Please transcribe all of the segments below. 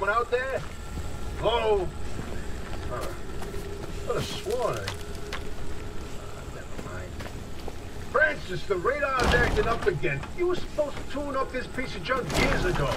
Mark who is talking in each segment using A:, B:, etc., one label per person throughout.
A: Someone out there? Hello? Huh. Could have sworn I... Uh, never mind. Francis, the radar's acting up again. You were supposed to tune up this piece of junk years ago.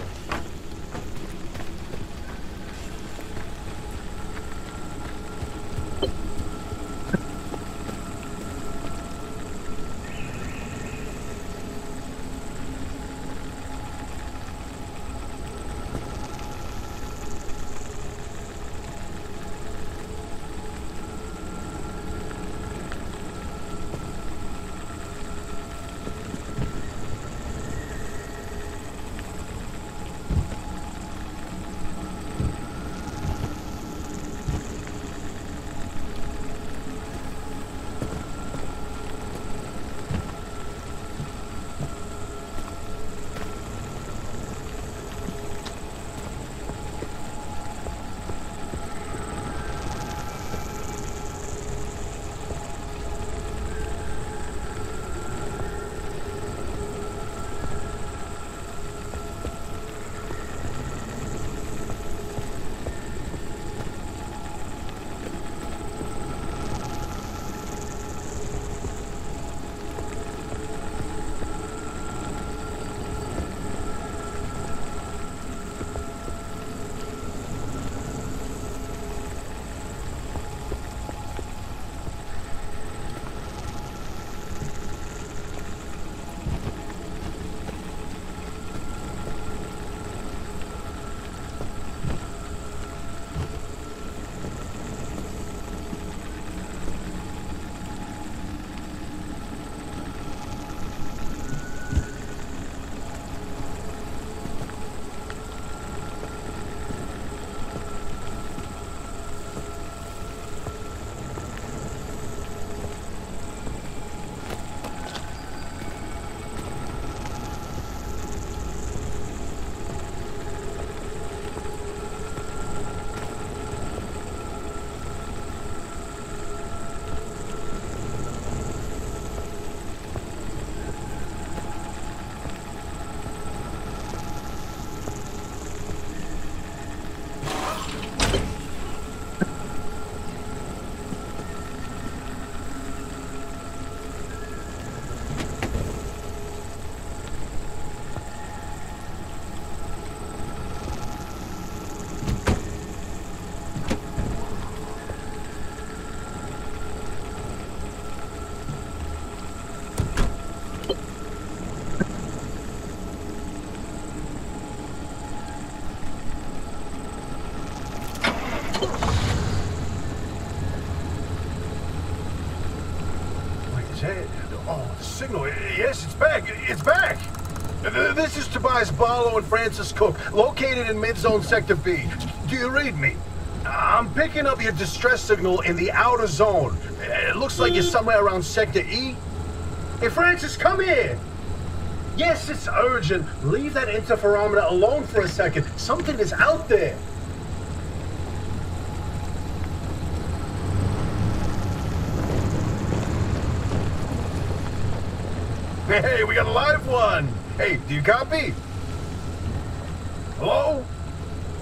A: Signal. Yes, it's back. It's back. This is Tobias Barlow and Francis Cook, located in mid-zone Sector B. Do you read me? I'm picking up your distress signal in the outer zone. It looks like you're somewhere around Sector E. Hey, Francis, come here. Yes, it's urgent. Leave that interferometer alone for a second. Something is out there. Hey, we got a live one. Hey, do you copy? Hello?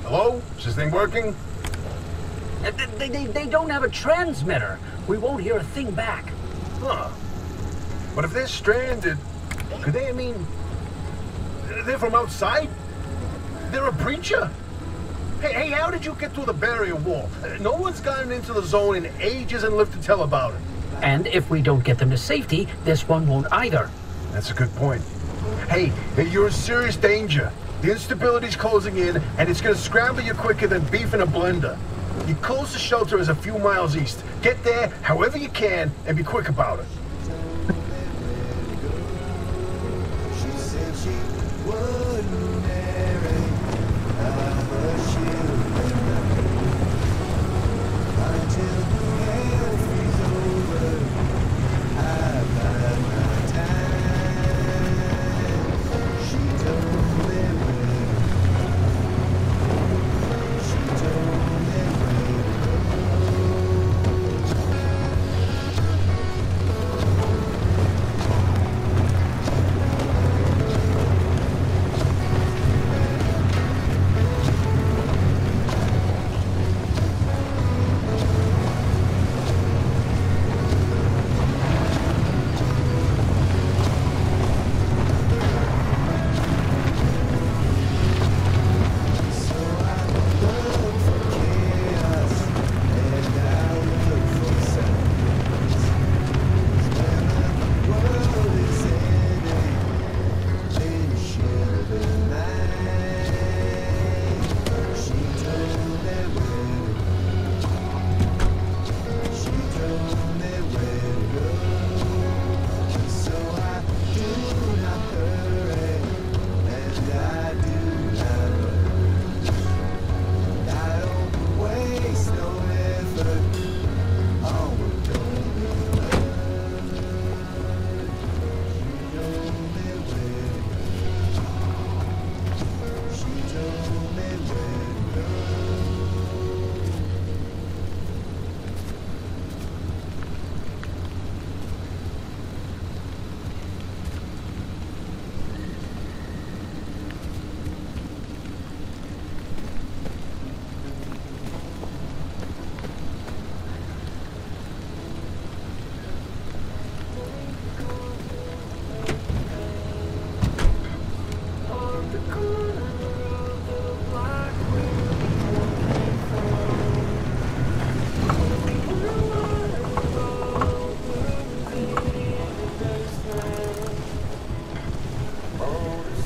A: Hello? Is this thing working?
B: Uh, They, they, they don't have a transmitter. We won't hear a thing back.
A: Huh. But if they're stranded, could they, I mean, they're from outside? They're a breacher? Hey, hey, how did you get through the barrier wall? Uh, No one's gotten into the zone in ages and lived to tell about it.
B: And if we don't get them to safety, this one won't either.
A: That's a good point. Hey, you're in serious danger. The instability's closing in, and it's gonna scramble you quicker than beef in a blender. Your closest shelter is a few miles east. Get there however you can, and be quick about it.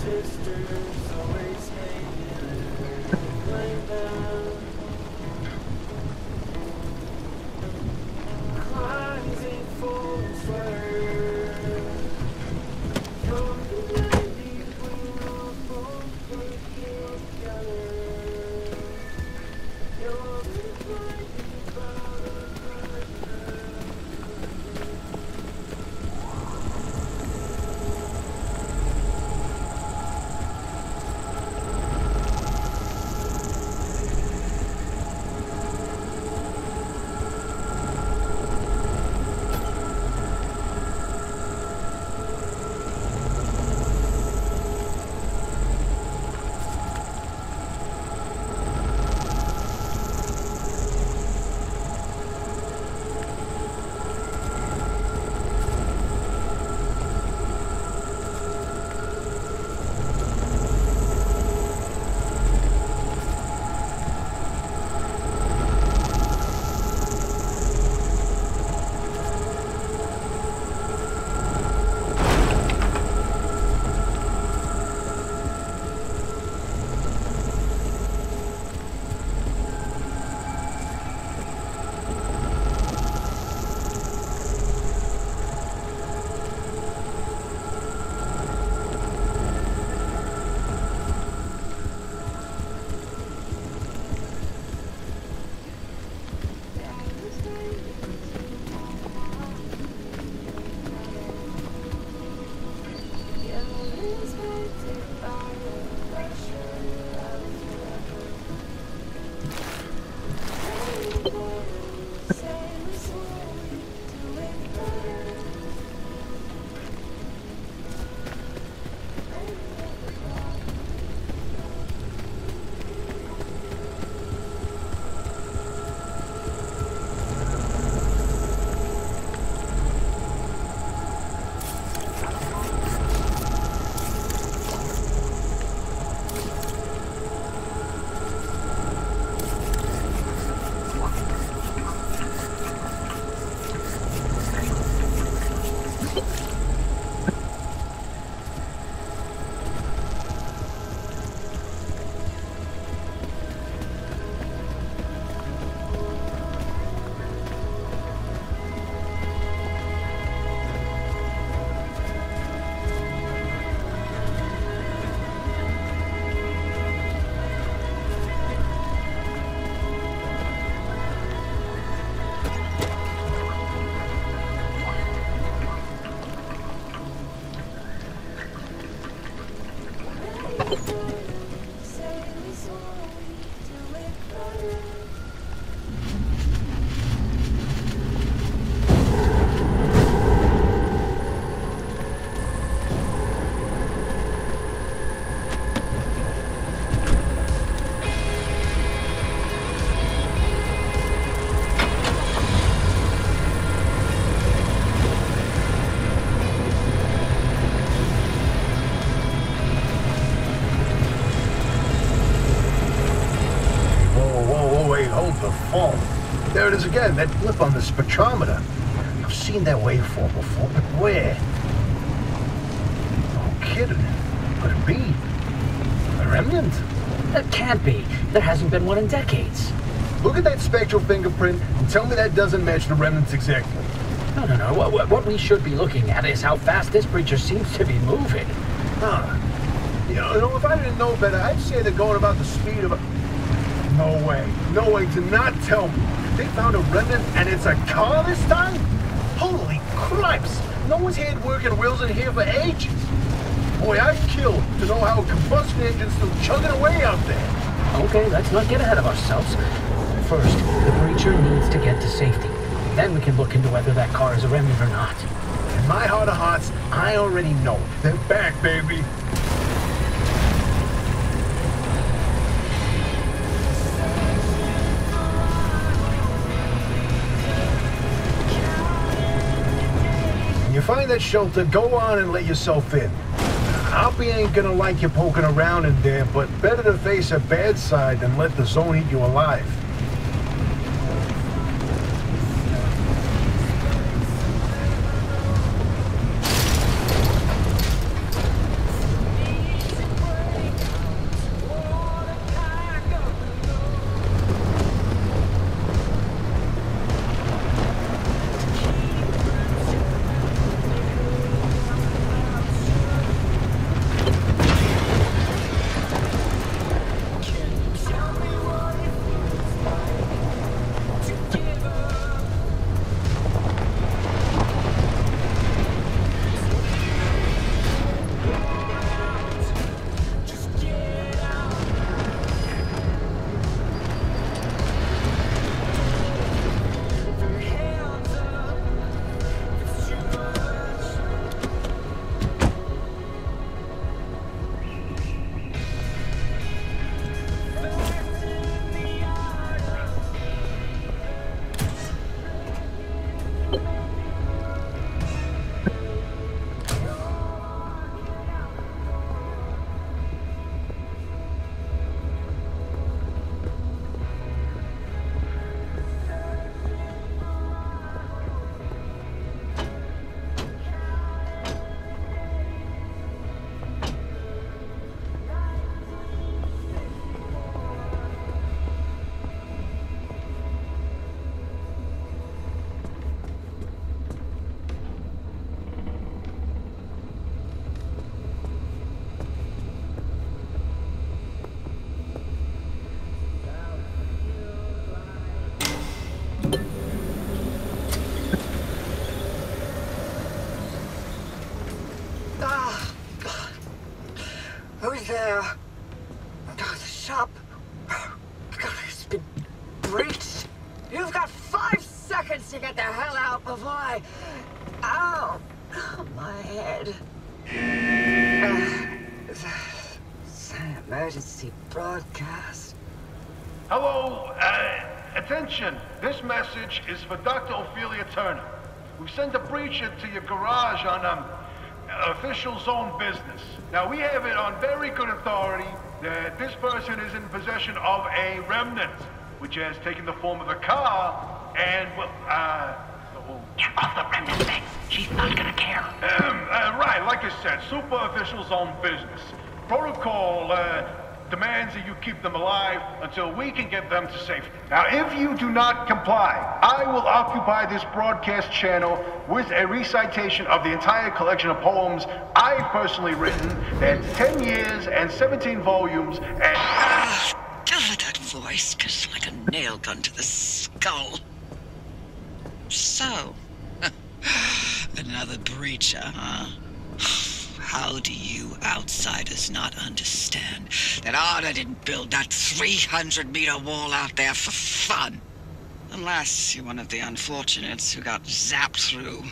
C: sisters
A: always hanging you like that. Lord. Again, that blip on the spectrometer. I've seen that waveform before, but where? No kidding. Could it be? A remnant?
B: That can't be. There hasn't been one in decades.
A: Look at that spectral fingerprint and tell me that doesn't match the remnants exactly.
B: No, no, no. What, what- we should be looking at is how fast this creature seems to be moving.
A: Huh. You know, you know, if I didn't know better, I'd say they're going about the speed of a... No way. No way. Do not tell me. They found a remnant and it's a car this time? Holy cripes! No one's had working wheels in here for ages. Boy, I'd kill to know how a combustion engine's still chugging away out there.
B: Okay, let's not get ahead of ourselves. First, the breacher needs to get to safety. Then we can look into whether that car is a remnant or not.
A: In my heart of hearts, I already know. They're back, baby. Find that shelter, go on and let yourself in. Oppy ain't gonna like you poking around in there, but better to face a bad side than let the zone eat you alive. We sent a breacher to your garage on um, official zone business. Now, we have it on very good authority that this person is in possession of a remnant, which has taken the form of a car and, well, uh, oh,
D: Get off the remnant thing. She's not gonna care.
A: um, uh, right, like I said, super official zone business. Protocol uh, demands that you keep them alive until we can get them to safety. Now, if you do not comply, I will occupy this broadcast channel with a recitation of the entire collection of poems I've personally written. That's 10 years and 17 volumes and...
E: Ah, don't that voice goes like a nail gun to the skull. So, another breacher, huh? How do you outsiders not understand that Arda didn't build that 300 meter wall out there for fun? Unless you're one of the unfortunates who got zapped through.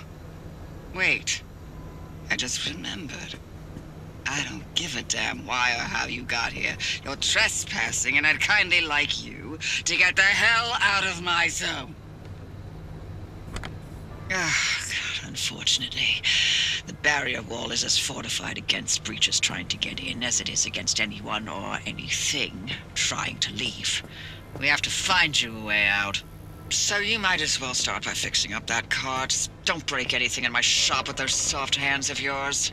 E: Wait, I just remembered. I don't give a damn why or how you got here. You're trespassing, and I'd kindly like you to get the hell out of my zone. Ah, God, unfortunately, the barrier wall is as fortified against breaches trying to get in as it is against anyone or anything trying to leave. We have to find you a way out. So you might as well start by fixing up that car. Just don't break anything in my shop with those soft hands of yours.